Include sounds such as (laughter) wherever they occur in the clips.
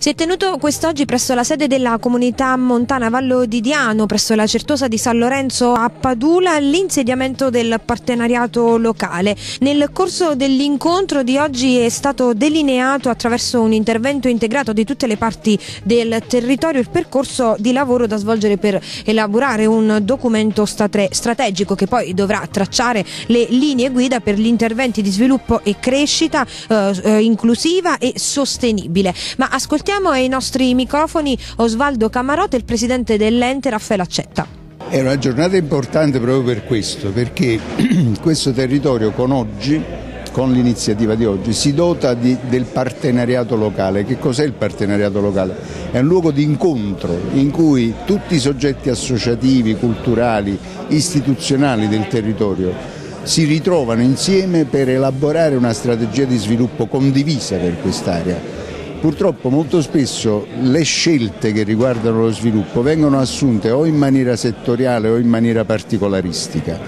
Si è tenuto quest'oggi presso la sede della comunità montana Vallo di Diano, presso la Certosa di San Lorenzo a Padula, l'insediamento del partenariato locale. Nel corso dell'incontro di oggi è stato delineato attraverso un intervento integrato di tutte le parti del territorio il percorso di lavoro da svolgere per elaborare un documento strategico che poi dovrà tracciare le linee guida per gli interventi di sviluppo e crescita eh, eh inclusiva e sostenibile. Ma ascoltiamo Ascoltiamo ai nostri microfoni Osvaldo Camarote il presidente dell'ente Raffaele Accetta. È una giornata importante proprio per questo, perché (clears throat) questo territorio con oggi con l'iniziativa di oggi si dota di, del partenariato locale. Che cos'è il partenariato locale? È un luogo di incontro in cui tutti i soggetti associativi, culturali, istituzionali del territorio si ritrovano insieme per elaborare una strategia di sviluppo condivisa per quest'area Purtroppo molto spesso le scelte che riguardano lo sviluppo vengono assunte o in maniera settoriale o in maniera particolaristica.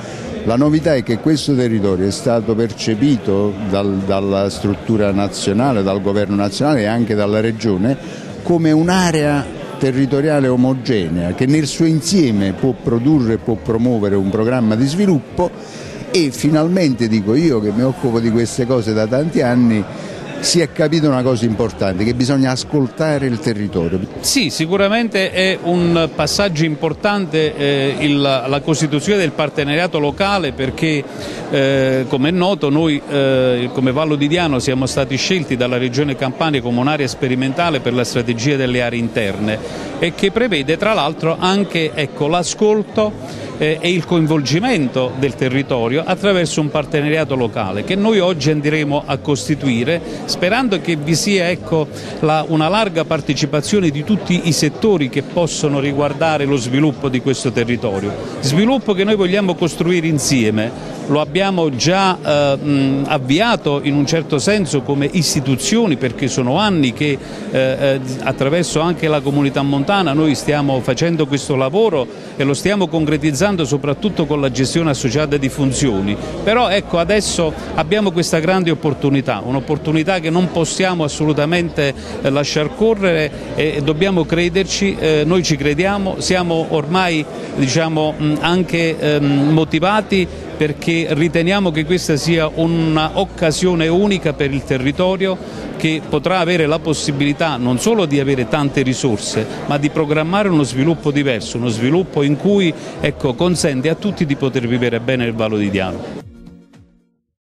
La novità è che questo territorio è stato percepito dal, dalla struttura nazionale, dal governo nazionale e anche dalla regione come un'area territoriale omogenea che nel suo insieme può produrre e può promuovere un programma di sviluppo e finalmente dico io che mi occupo di queste cose da tanti anni si è capito una cosa importante, che bisogna ascoltare il territorio. Sì, sicuramente è un passaggio importante eh, il, la costituzione del partenariato locale perché eh, come è noto noi eh, come Vallo di Diano siamo stati scelti dalla Regione Campania come un'area sperimentale per la strategia delle aree interne e che prevede tra l'altro anche ecco, l'ascolto eh, e il coinvolgimento del territorio attraverso un partenariato locale che noi oggi andremo a costituire sperando che vi sia ecco, la, una larga partecipazione di tutti i settori che possono riguardare lo sviluppo di questo territorio. Sviluppo che noi vogliamo costruire insieme lo abbiamo già eh, avviato in un certo senso come istituzioni perché sono anni che eh, eh, attraverso anche la comunità montana noi stiamo facendo questo lavoro e lo stiamo concretizzando soprattutto con la gestione associata di funzioni, però ecco adesso abbiamo questa grande opportunità, un'opportunità che non possiamo assolutamente eh, lasciar correre e dobbiamo crederci, eh, noi ci crediamo, siamo ormai diciamo, anche ehm, motivati perché riteniamo che questa sia un'occasione unica per il territorio che potrà avere la possibilità non solo di avere tante risorse ma di programmare uno sviluppo diverso, uno sviluppo in cui ecco, consente a tutti di poter vivere bene il Vallo di Diano.